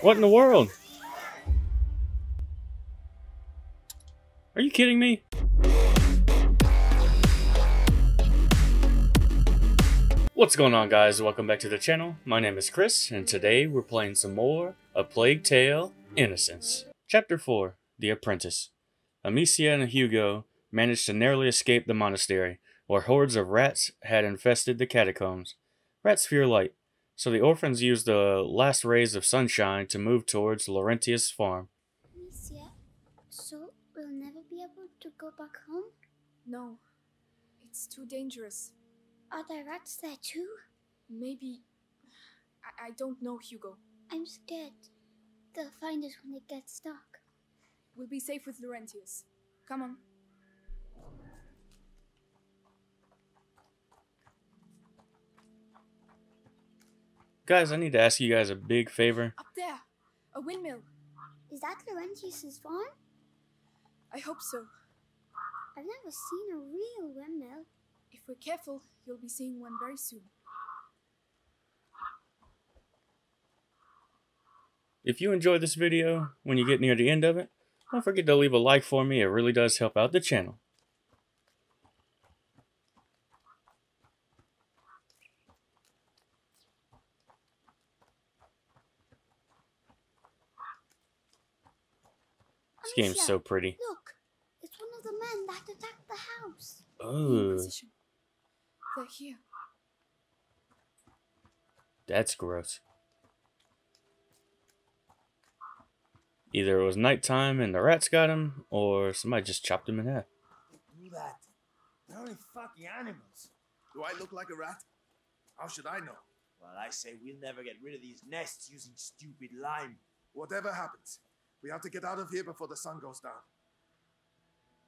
What in the world? Are you kidding me? What's going on guys? Welcome back to the channel. My name is Chris, and today we're playing some more A Plague Tale Innocence. Chapter 4, The Apprentice. Amicia and Hugo managed to narrowly escape the monastery, where hordes of rats had infested the catacombs. Rats fear light, so the orphans used the last rays of sunshine to move towards Laurentius' farm. Amicia, so we'll never be able to go back home? No, it's too dangerous. Are there rats there too? Maybe. I, I don't know, Hugo. I'm scared. They'll find us when it gets dark. We'll be safe with Laurentius. Come on. Guys, I need to ask you guys a big favor. Up there! A windmill. Is that Laurentius's farm? I hope so. I've never seen a real windmill. If we're careful, you'll be seeing one very soon. If you enjoyed this video when you get near the end of it, don't forget to leave a like for me. It really does help out the channel. Game's Amicia, so pretty. Look, it's one of the men that attacked the house. Oh, They're here. that's gross. Either it was nighttime and the rats got him, or somebody just chopped him in half. do that. They're only fucking animals. Do I look like a rat? How should I know? Well, I say we'll never get rid of these nests using stupid lime. Whatever happens, we have to get out of here before the sun goes down.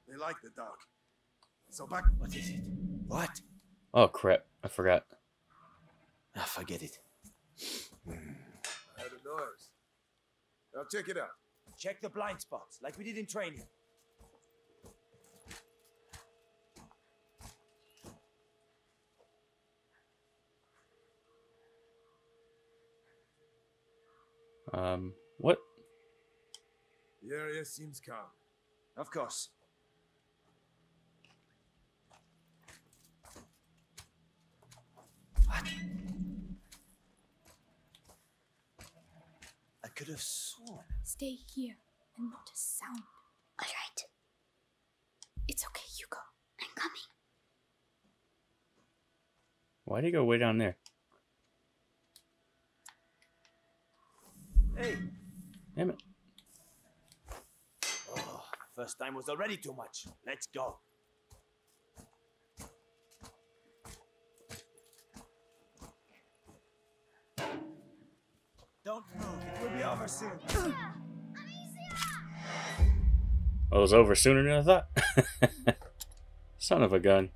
They like the dark. So back. What is it? What? Oh crap, I forgot. Ah, forget it. I heard a noise. Now check it out. Check the blind spots, like we did in training. Um, what? The area seems calm. Of course. What? I could have sworn. Stay here and not a sound. All right, It's okay, Hugo. I'm coming. Why'd he go way down there? Hey! Damn it. First time was already too much. Let's go. Don't move. It will be over soon. Well, it was over sooner than I thought. Son of a gun.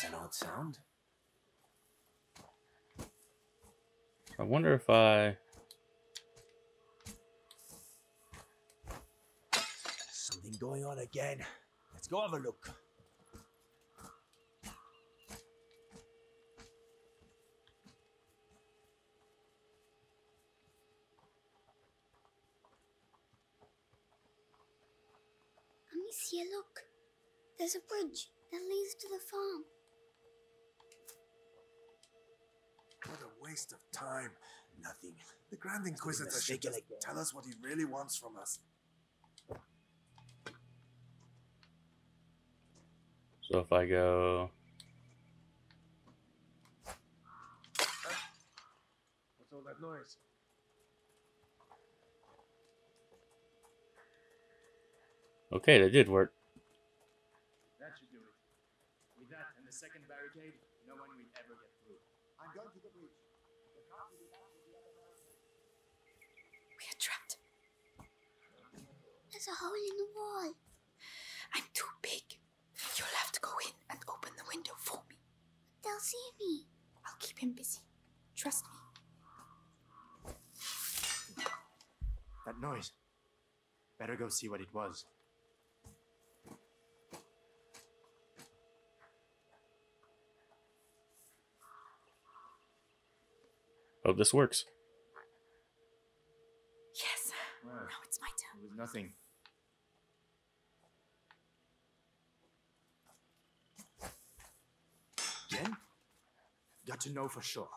That's an odd sound. I wonder if I. Something going on again. Let's go have a look. Amicia, look. There's a bridge that leads to the farm. What a waste of time. Nothing. The Grand Inquisitor should mistaken just again. tell us what he really wants from us. So if I go. What's all that noise? Okay, that did work. That should do it. With that and the second barricade, no one will ever get through. I'm going to the bridge. We are trapped. There's a hole in the wall. I'm too big. You'll have to go in and open the window for me. They'll see me. I'll keep him busy. Trust me. That noise. Better go see what it was. Hope this works. Yes. Well, Now it's my turn. it was nothing. Got to know for sure.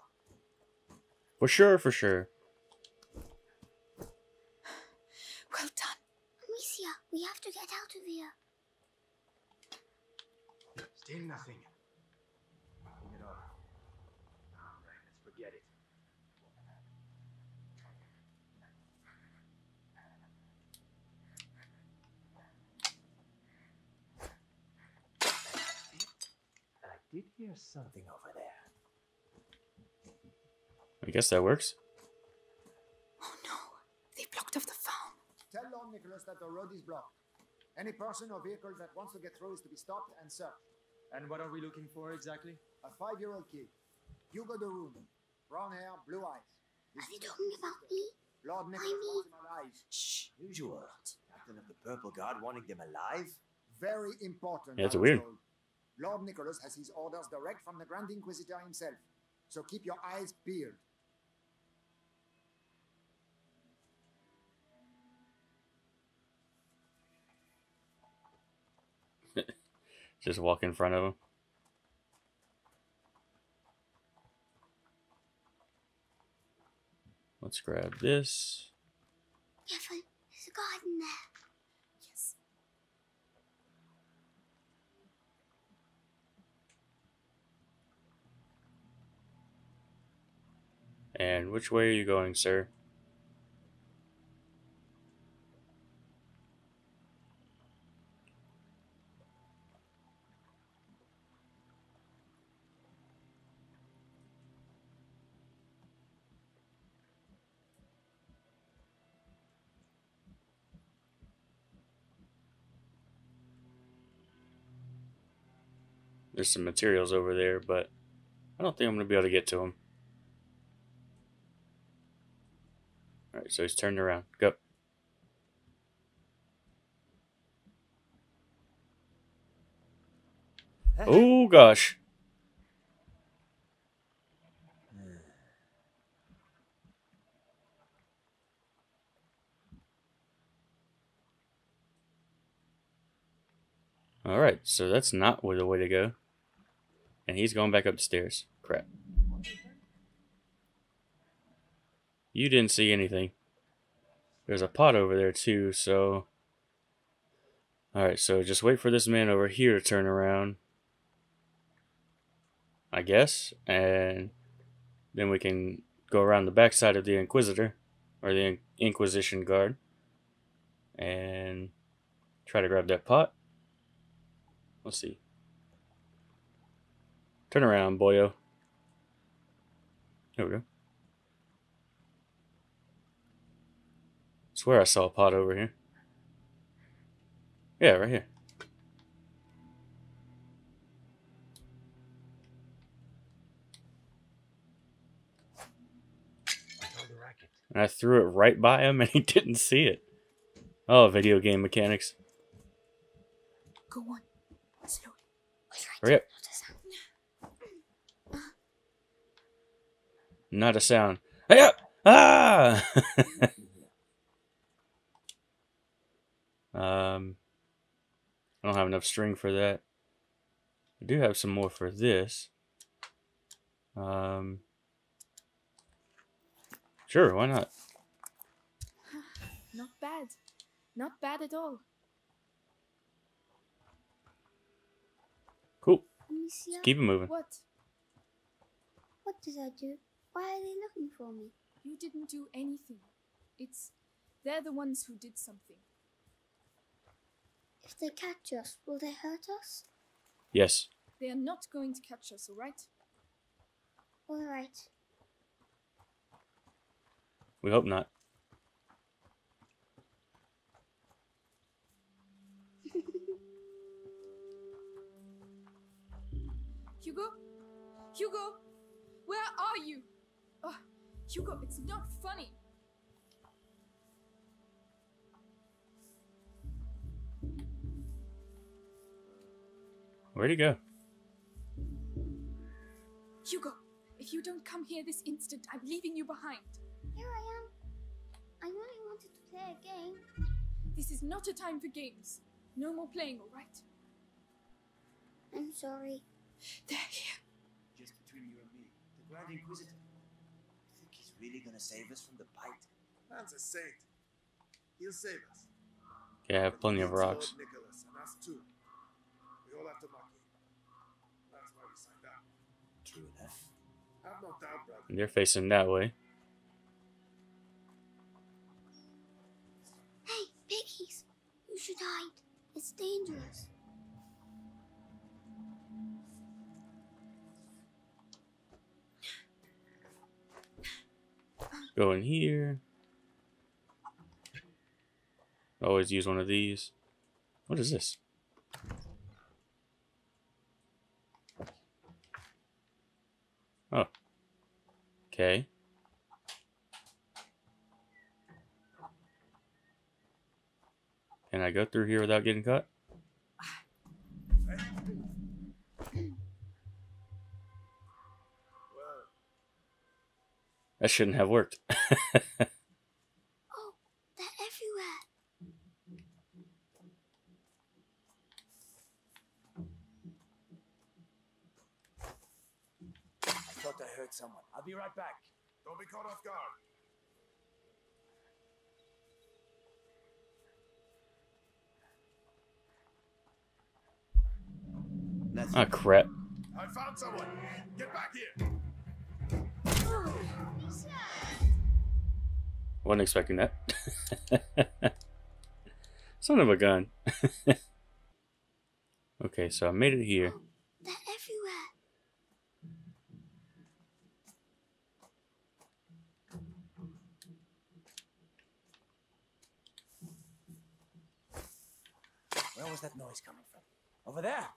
For sure, for sure. Well done. Amicia, we have to get out of here. Still nothing. Nothing at let's forget it. I did hear something over there. I guess that works. Oh no. They blocked off the farm. Tell Lord Nicholas that the road is blocked. Any person or vehicle that wants to get through is to be stopped and searched. And what are we looking for exactly? A five-year-old kid. Hugo de Rune. Brown hair, blue eyes. Are they talking about me? Lord Nicholas mean- wants him alive. Shh, usual. Captain of the Purple Guard wanting them alive? Very important. Yeah, it's I weird. told. Lord Nicholas has his orders direct from the Grand Inquisitor himself. So keep your eyes peeled. Just walk in front of him. Let's grab this. Careful, there's a garden there. Yes. And which way are you going, sir? There's some materials over there, but I don't think I'm going to be able to get to them. Alright, so he's turned around. Go. Oh gosh. Alright, so that's not where the way to go. And he's going back up the stairs. Crap. You didn't see anything. There's a pot over there too, so... Alright, so just wait for this man over here to turn around. I guess. And then we can go around the backside of the Inquisitor. Or the In- Inquisition Guard. And try to grab that pot. Let's see. Turn around, boyo. There we go. Swear I saw a pot over here. Yeah, right here. And I threw it right by him and he didn't see it. Oh, video game mechanics. Go on. Slowly. Hurry up. Not a sound. Hey up! Ah! um, I don't have enough string for that. I do have some more for this. Um, sure, why not? Not bad. Not bad at all. Cool. Keep it moving. What? what did I do? Why are they looking for me? You didn't do anything. It's. They're the ones who did something. If they catch us, will they hurt us? Yes. They are not going to catch us, alright? Alright. We hope not. Hugo? Hugo? Where are you? Ugh, Hugo, it's not funny. Where'd he go? Hugo, if you don't come here this instant, I'm leaving you behind. Here I am. I only wanted to play a game. This is not a time for games. No more playing, all right? I'm sorry. They're here. Just between you and me, the Grand Inquisitor you think he's really gonna save us from the bite? Man's a saint. He'll save us. Okay, I have But plenty of rocks. Lord Nicholas and us too. We all have to mock him. That's why we signed up. True enough. Have no doubt, brother. And they're facing that way. Hey, piggies! You should hide. It's dangerous. Go in here. Always use one of these. What is this? Oh. Okay. Can I go through here without getting caught? Well, That shouldn't have worked. Oh, they're everywhere. I thought I heard someone. I'll be right back. don't be caught off guard. Nothing. Ah, crap. I found someone. Get back here. Wasn't expecting that. Son of a gun. okay, so I made it here. Oh, They're everywhere. Where was that noise coming from? Over there.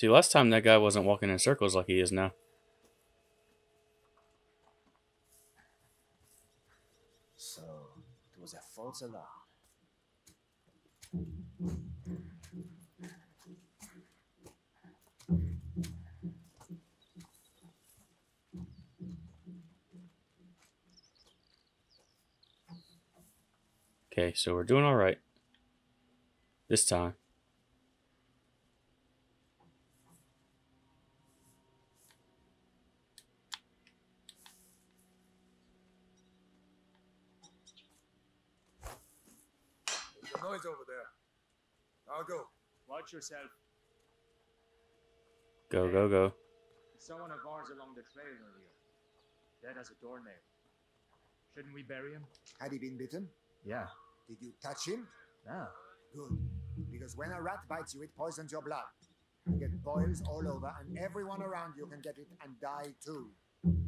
See, last time that guy wasn't walking in circles like he is now. So it was a false alarm. Okay, so we're doing all right. This time. There's a noise over there. I'll go. Watch yourself. Go, go, go. Someone of ours along the trail earlier. Dead as a doornail. Shouldn't we bury him? Had he been bitten? Yeah. Did you touch him? Ah. Good. Because when a rat bites you, it poisons your blood. You get boils all over, and everyone around you can get it and die too.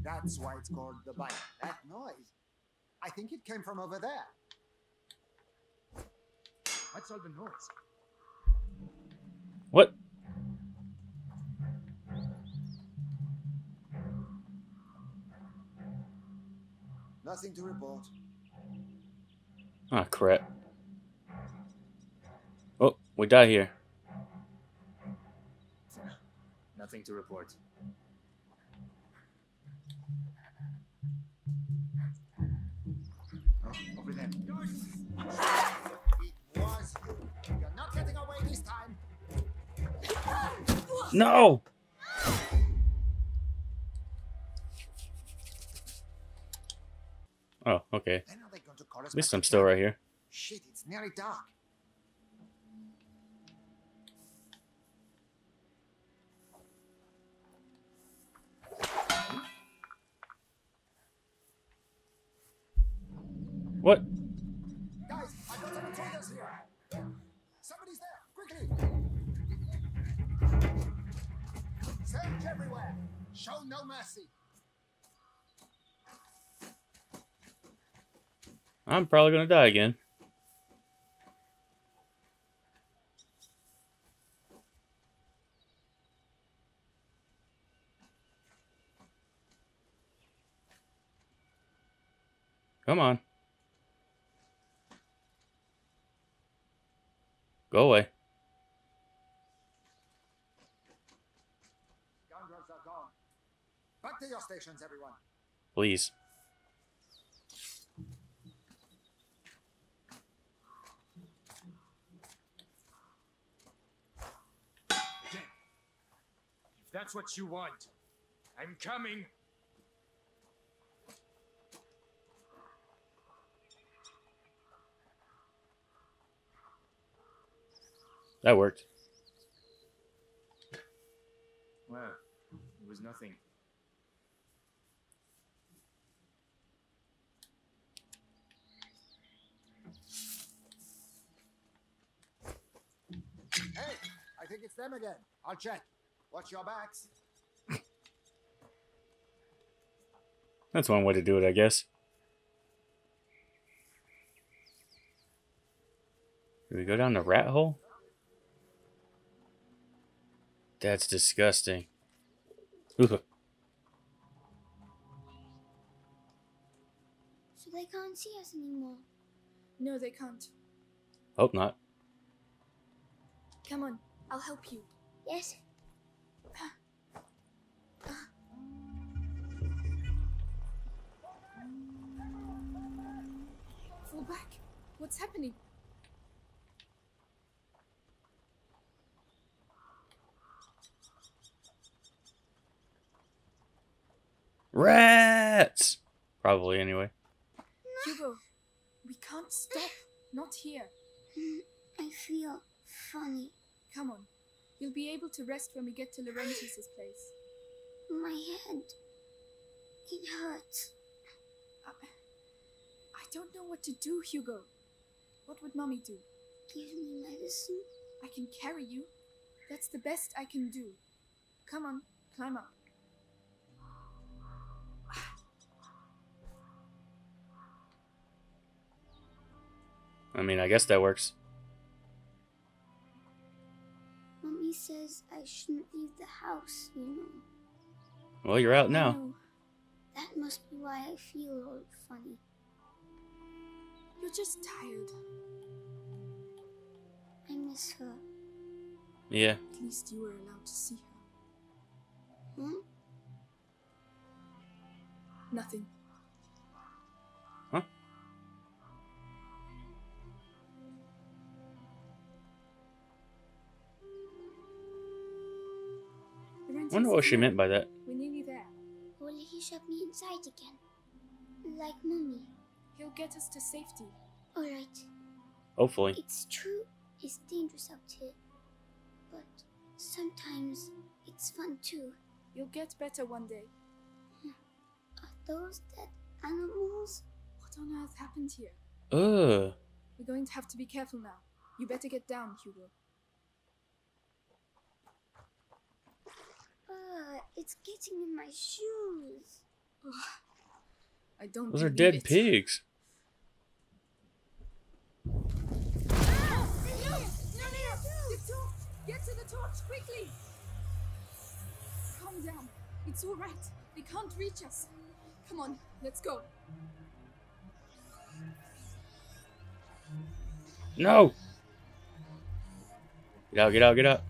That's why it's called the bite. That noise. I think it came from over there. What's all the noise? What? Nothing to report. Ah, crap. Oh, we die here. Nothing to report. Oh, over there. No! Oh, okay. When are they going to call us At least I'm still right here. Shit, it's nearly dark. What? Search everywhere. Show no mercy. I'm probably gonna die again. Come on. Go away. your stations, everyone. Please. If that's what you want, I'm coming. That worked. Well, it was nothing. Hey, I think it's them again. I'll check. Watch your backs. That's one way to do it, I guess. Do we go down the rat hole? That's disgusting. Ugh. So they can't see us anymore. No, they can't. Hope not. Come on, I'll help you. Yes. Fall back. What's happening? Rats! Probably, anyway. Hugo, we can't stop. Not here. I feel funny. Come on. You'll be able to rest when we get to Laurentius's place. My head. It hurts. I, I don't know what to do, Hugo. What would Mommy do? Give me medicine. I can carry you. That's the best I can do. Come on, climb up. I mean, I guess that works. Mummy says I shouldn't leave the house, you know. Well, you're out now. know. That must be why I feel all funny. You're just tired. I miss her. Yeah. At least you were allowed to see her. Hmm? Nothing. Laurentius Wonder what she meant by that. We need you there. Will he shut me inside again? Like Mummy. He'll get us to safety. Alright. Hopefully. It's true, it's dangerous out here. But sometimes it's fun too. You'll get better one day. Hmm. Are those dead animals? What on earth happened here? Ugh. We're going to have to be careful now. You better get down, Hugo. Ah, it's getting in my shoes. I don't. Those are dead it. pigs. Ah! The torch! Get to the torch quickly! Calm down. It's all right. They can't reach us. Come on, let's go. No! Get out, get out, get out.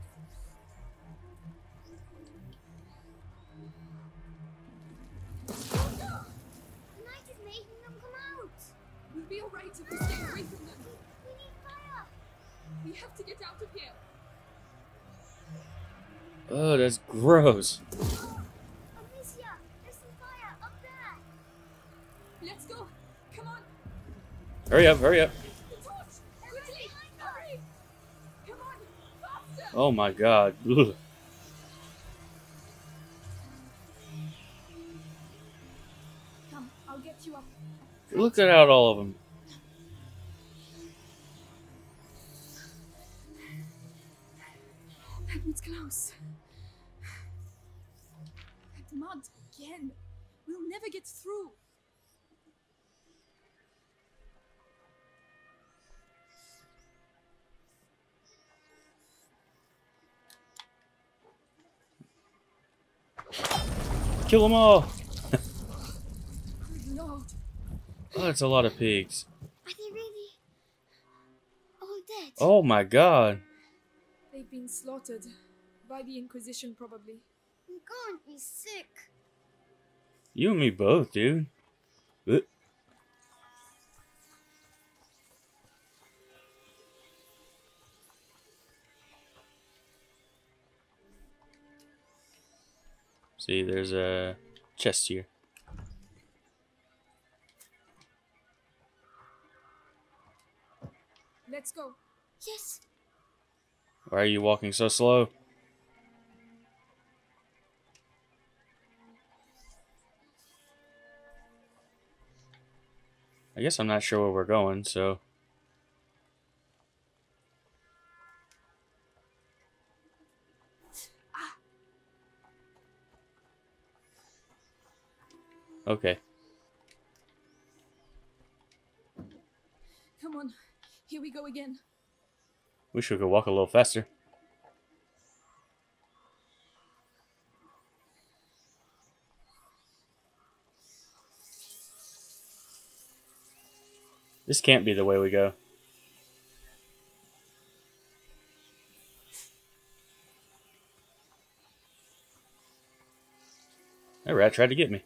We have to get out of here. Oh, that's gross. Amicia, there's some fire up there. Let's go. Come on. Hurry up, hurry up. The torch! Quickly! Hurry! Come on! Faster! Oh my god. Ugh. Come, I'll get you up. Look at out all of them. Was. That mud again. We'll never get through. Kill them all. Oh, that's a lot of pigs. Are they really all dead? Oh my god. They've been slaughtered. By the Inquisition, probably. I'm going to be sick. You and me both, dude. Ugh. See, there's a chest here. Let's go. Yes. Why are you walking so slow? I guess I'm not sure where we're going, so. Okay. Come on. Here we go again. Wish we could walk a little faster. This can't be the way we go. That rat tried to get me.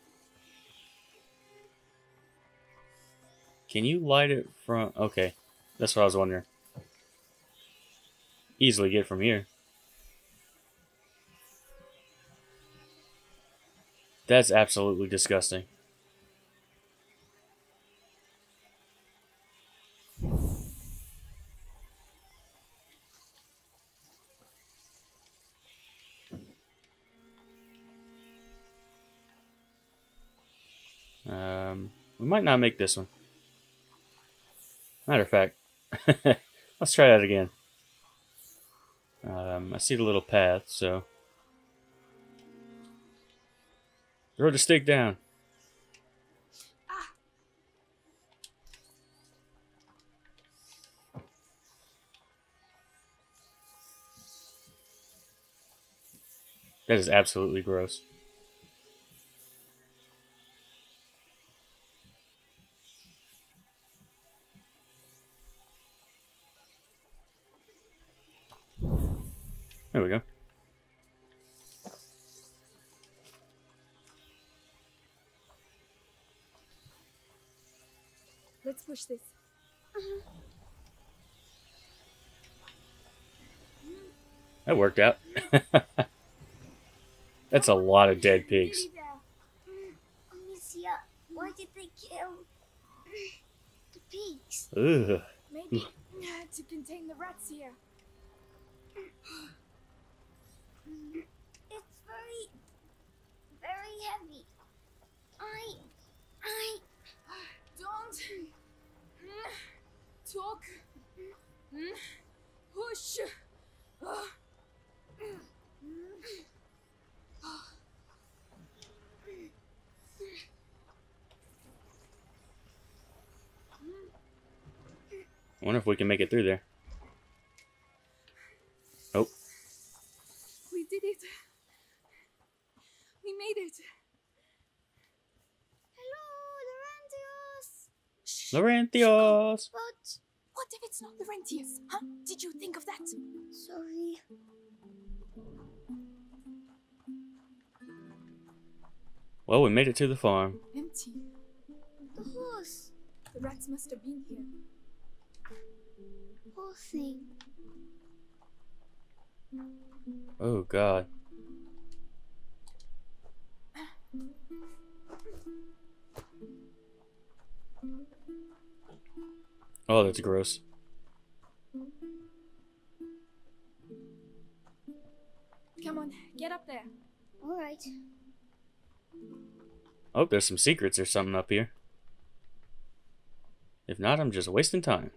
Can you light it from... Okay, that's what I was wondering. Easily get from here. That's absolutely disgusting. Um, we might not make this one. Matter of fact, let's try that again. Um, I see the little path, so throw the stick down. That is absolutely gross. There we go. Let's push this. Uh-huh. That worked out. That's a oh, lot of dead pigs. Why did they kill the pigs? Ugh. Maybe to contain the rats here. It's very, very heavy. I, I, Don't talk. Push. Hmm? I wonder if we can make it through there. Oh, We did it. We made it. hello, Laurentius. Laurentios! But What if it's not Laurentius? Huh? Did you think of that? sorry. Well, we made it to the farm. Empty. The horse. The rats must have been here. Poor thing. Oh, God. Oh, that's gross. Come on, get up there. All right. Oh, there's some secrets or something up here. If not, I'm just wasting time.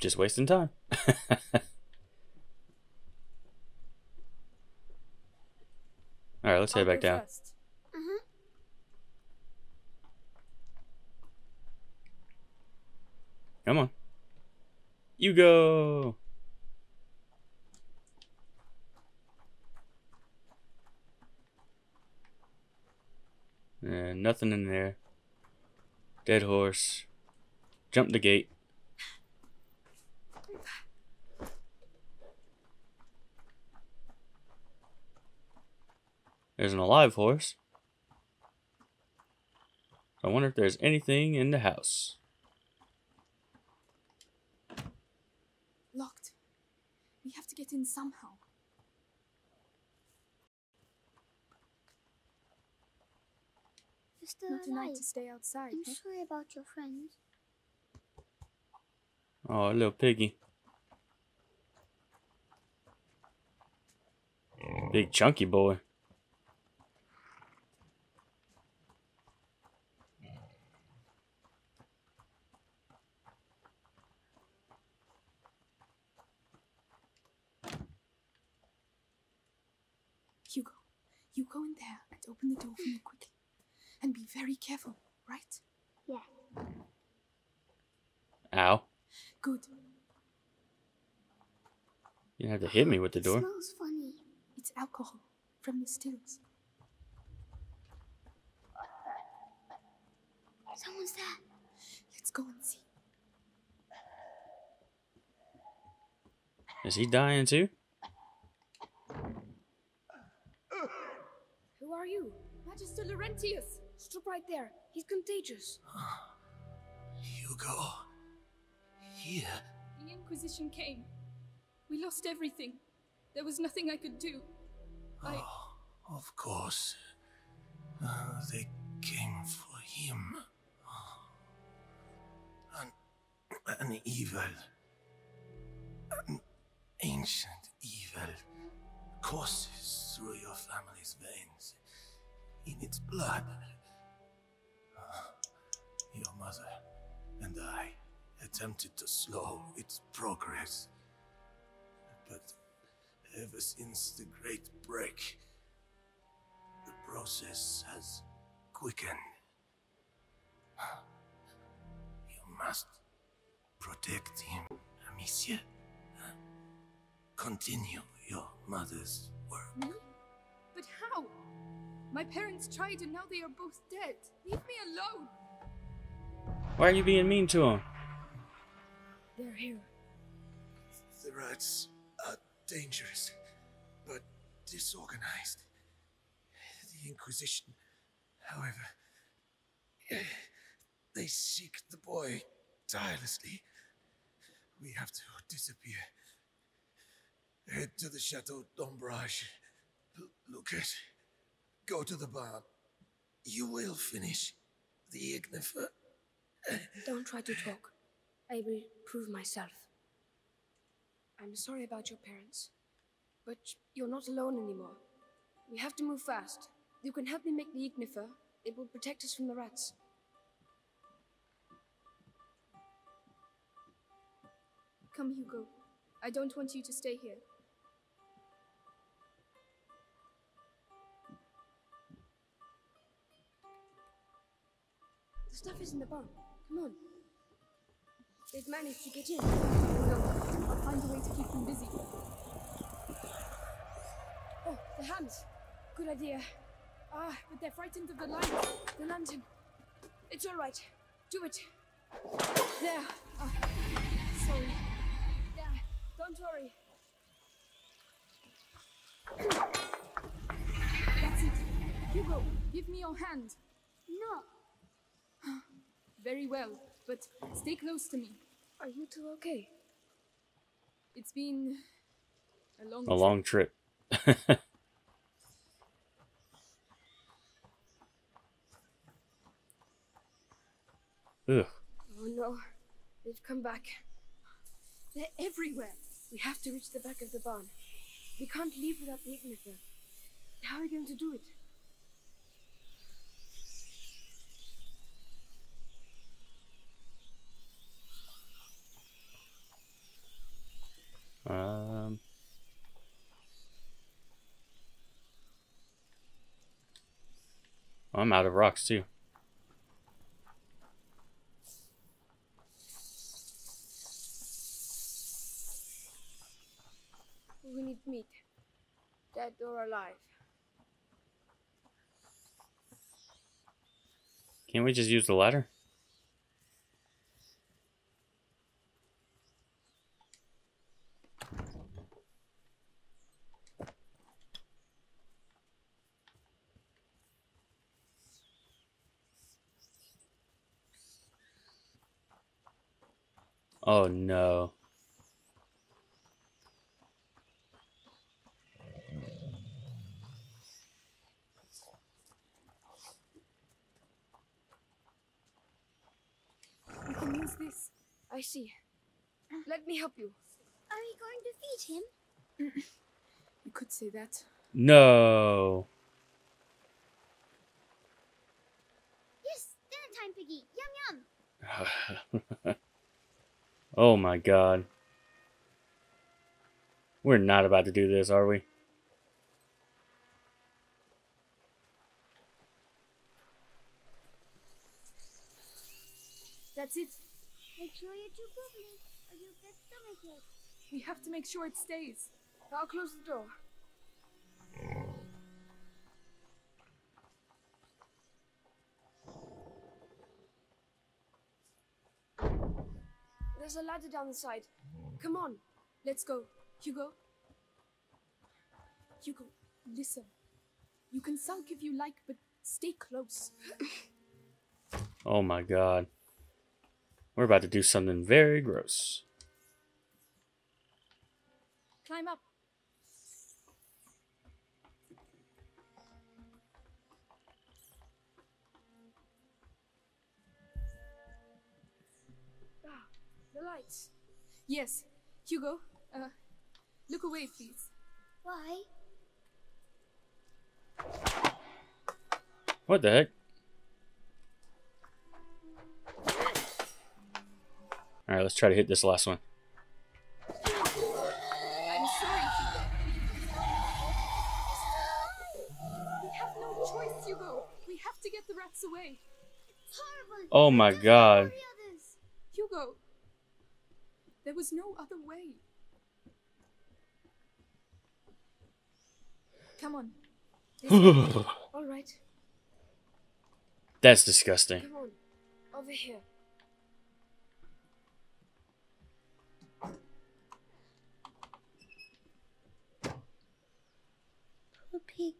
just wasting time. All right, let's head back down. Mm -hmm. Come on. You go. And nothing in there. Dead horse. Jump the gate. There's an alive horse. I wonder if there's anything in the house. Locked. We have to get in somehow. You're Not a night alive. to stay outside. I'm huh? sorry about your friends. Oh, little piggy. Big chunky boy. Hugo, you go in there and open the door for me quickly. And be very careful, right? Yeah. Ow. Good. You didn't have to hit me with the It door. smells funny. It's alcohol from the stills. Someone's there. Let's go and see. Is he dying too? Who are you? Magister Laurentius! Stop right there. He's contagious. Hugo. Here. The Inquisition came. We lost everything. There was nothing I could do. I. Oh, of course. Uh, they came for him. An, an evil. An ancient evil courses through your family's veins. In its blood. Uh, your mother and I attempted to slow its progress. But ever since the Great Break, the process has quickened. You must protect him, Amicia. Continue your mother's work. Me? But how? My parents tried and now they are both dead. Leave me alone. Why are you being mean to him? They're here. The rats are dangerous, but disorganized. The Inquisition, however, they seek the boy tirelessly. We have to disappear. Head to the Chateau d'Ombrage. Lucas, go to the barn. You will finish the Ignifer. Don't try to talk. I will prove myself. I'm sorry about your parents, but you're not alone anymore. We have to move fast. You can help me make the Ignifer. It will protect us from the rats. Come, Hugo. I don't want you to stay here. Stuff is in the barn. Come on. They've managed to get in. I'll find a way to keep them busy. Oh, the hams. Good idea. Ah, but they're frightened of the light. The lantern. It's all right. Do it. There. Ah, sorry. Yeah, don't worry. That's it. Hugo, give me your hand. No. Very well, but stay close to me. Are you two okay? It's been a long A long trip. Ugh. Oh no, they've come back. They're everywhere. We have to reach the back of the barn. We can't leave without the ignifer. How are we going to do it? Um. I'm out of rocks too. We need meat. Dead or alive. Can't we just use the ladder? Oh no. We can use this. I see. Let me help you. Are we going to feed him? You could say that. No. Yes, dinner time, Piggy. Yum yum. oh my god. We're not about to do this, are we? That's it. Make sure you chew quickly, or you'll get stomachache. We have to make sure it stays. I'll close the door. There's a ladder down the side. Come on, let's go. Hugo. Hugo, listen. You can sulk if you like, but stay close. Oh my god. We're about to do something very gross. Climb up. The lights. Yes. Hugo, uh, look away, please. Why? What the heck? Alright, let's try to hit this last one. I'm sorry, Hugo. We have no choice, Hugo. We have to get the rats away. Horrible. Oh my god. Hugo, there was no other way. Come on. All right, That's disgusting. come on. Over here. Poor pig.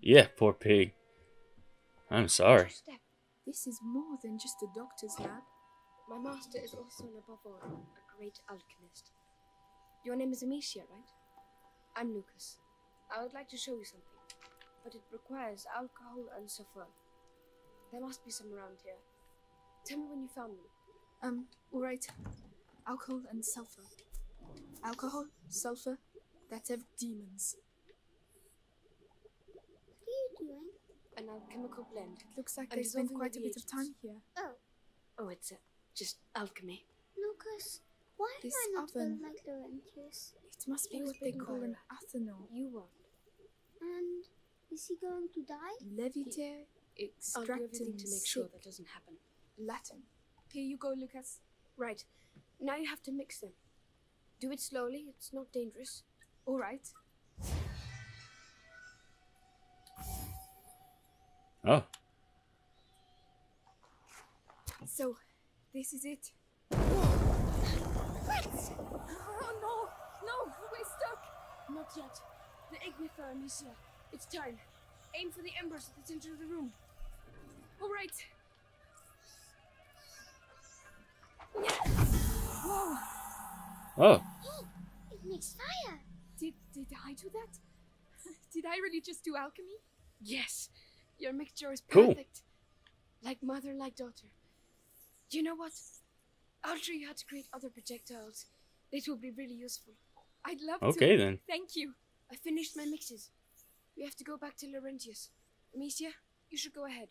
Yeah, poor pig. I'm sorry. Step. This is more than just a doctor's lab. My master is also, and above all, a great alchemist. Your name is Amicia, right? I'm Lucas. I would like to show you something, but it requires alcohol and sulfur. There must be some around here. Tell me when you found them. Um, alright. Alcohol and sulfur. Alcohol, sulfur, that of demons. What are you doing? An alchemical blend. It looks like I'm they spent quite the a bit of time here. Oh, Oh, it's uh, just alchemy. Lucas. Why am This I not oven- built like Laurentius? It must be He what they call an it. athanor. You won't. And is he going to die? Leviter, I'll do everything extractum, to make sure that doesn't happen. Latin. Here you go, Lucas. Right. Now you have to mix them. Do it slowly, it's not dangerous. Alright. Oh. Ah. So, this is it. Rats! Oh no! No! We're stuck! Not yet. The ignifer, Amicia. It's time. Aim for the embers at the center of the room. Alright! Yes! Whoa! Oh. It makes fire. Did, did I do that? Did I really just do alchemy? Yes. Your mixture is Cool. perfect. Like mother, like daughter. You know what? I'll show you how to create other projectiles. It will be really useful. I'd love to. Okay then. Thank you. I finished my mixes. We have to go back to Laurentius. Amicia, you should go ahead.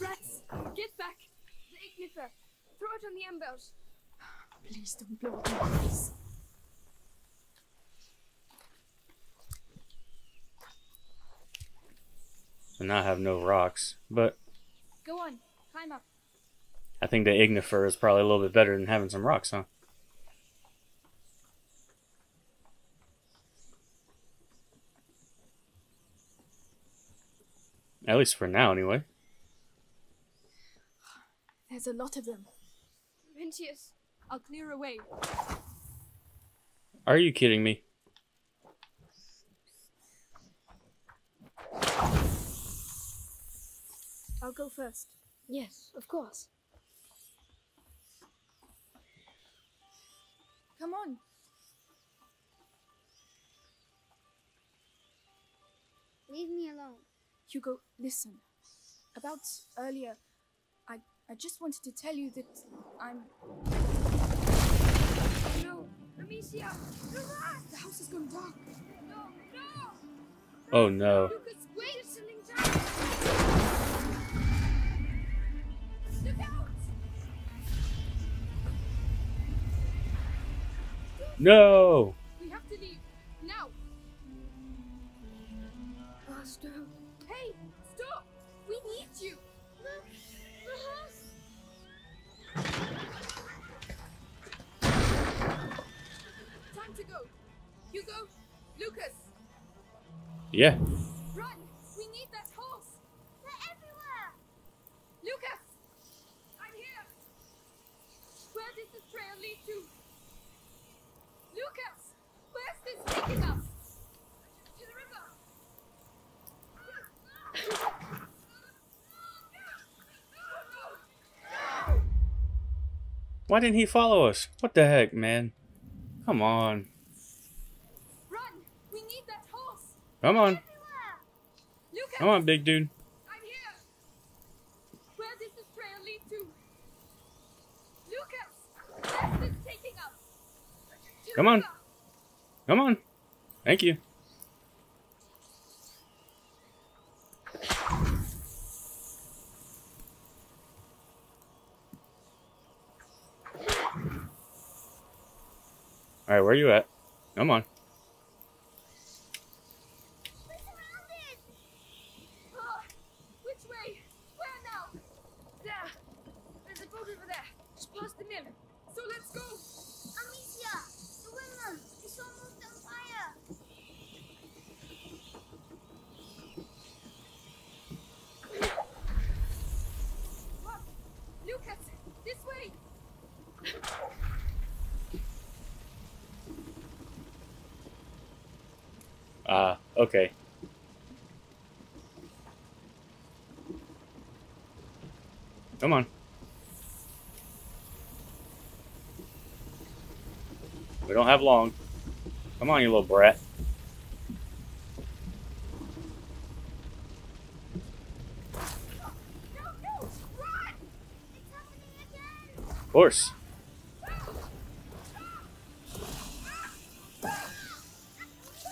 Rats! Get back! The ignifer. Throw it on the embers. Please don't blow up my face. and not have no rocks. But go on, climb up. I think the ignifer is probably a little bit better than having some rocks, huh? At least for now, anyway. There's a lot of them. Vincius, I'll clear away. Are you kidding me? I'll go first. yes, of course. Come on. Leave me alone. Hugo, listen. About earlier, I I just wanted to tell you that I'm. No, Amicia! The house has gone dark. No, no! Oh no. No! We have to leave now. Faster. Hey, stop! We need you. Look, the house. Time to go. Hugo, Lucas, Yeah. run! We need that horse. They're everywhere. Lucas, I'm here. Where does this trail lead to? Lucas, where's this taking us? To the river. Why didn't he follow us? What the heck, man? Come on. Run! We need that horse. Come on. Lucas, Come on, big dude. I'm here. Where does this trail lead to? Lucas, where's this taking us? Come on. Come on. Thank you. Alright, where are you at? Come on. We're surrounded. Ah, which way? Where now? There. There's a boat over there. Just past the mill. So let's go. Amicia, the windmill is almost on fire. What? Lucas, this way. Ah, okay. Come on. We don't have long. Come on, you little brat. Of course.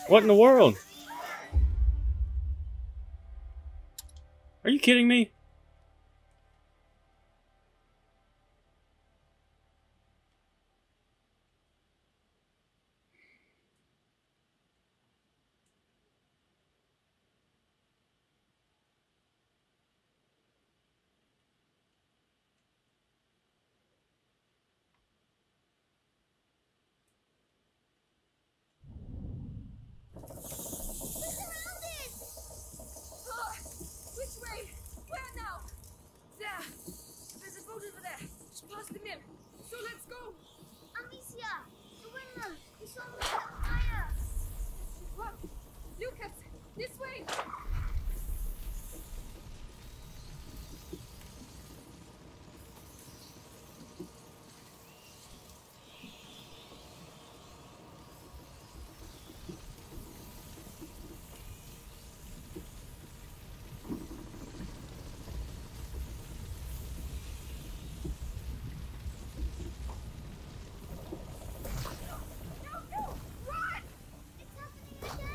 What in the world? Kidding me? Ah, which way? Where now? There. There's a boat over there. Just past the mill. So let's go. Amicia, the windmill is almost on fire. What? Lucas, this way. No, no, run! It's happening again.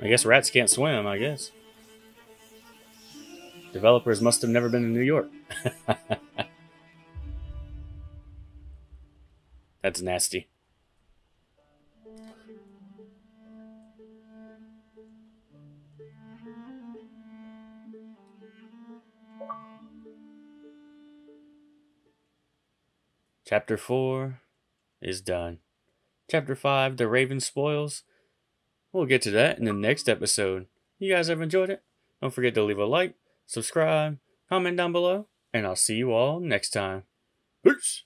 I guess rats can't swim, I guess. Developers must have never been in New York. That's nasty. Chapter 4 is done. Chapter 5, The Raven Spoils. We'll get to that in the next episode. You guys have enjoyed it? Don't forget to leave a like, subscribe, comment down below, and I'll see you all next time. Peace!